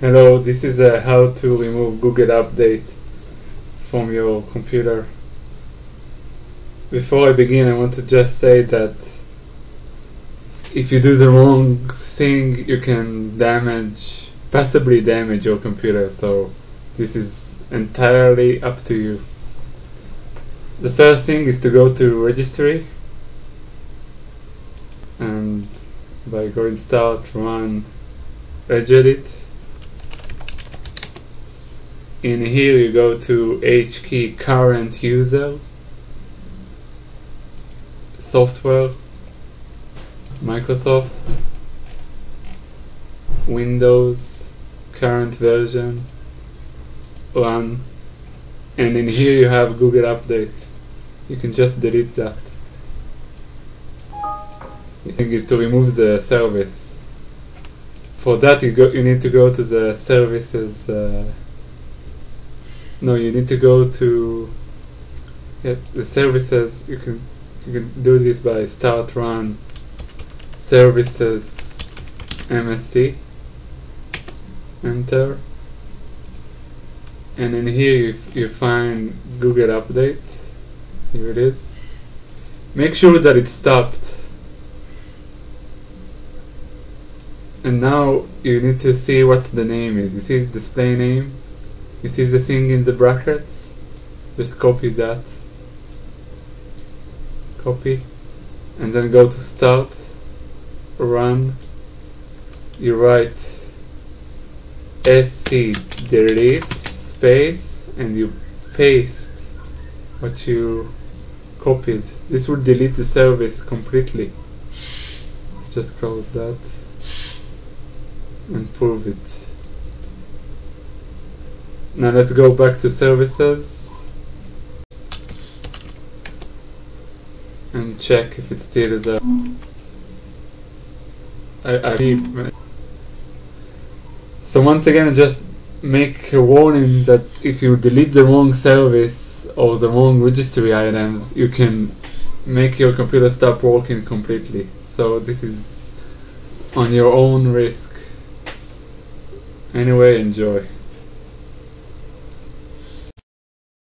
Hello, this is uh, how to remove Google Update from your computer. Before I begin, I want to just say that if you do the wrong thing, you can damage, possibly damage your computer. So this is entirely up to you. The first thing is to go to registry and by going start run regedit in here you go to H key current user. Software. Microsoft. Windows. Current version. Run. And in here you have Google Update. You can just delete that. The thing is to remove the service. For that you go you need to go to the services uh, no you need to go to yeah, the services you can you can do this by start run services MSC enter and in here you, you find Google Update here it is. Make sure that it stopped. And now you need to see what's the name is. You see display name you see the thing in the brackets? Just copy that. Copy. And then go to start run. You write sc delete space and you paste what you copied. This will delete the service completely. Let's just close that and prove it now let's go back to services. And check if it still is up. I, I so once again just make a warning that if you delete the wrong service or the wrong registry items you can make your computer stop working completely. So this is on your own risk. Anyway enjoy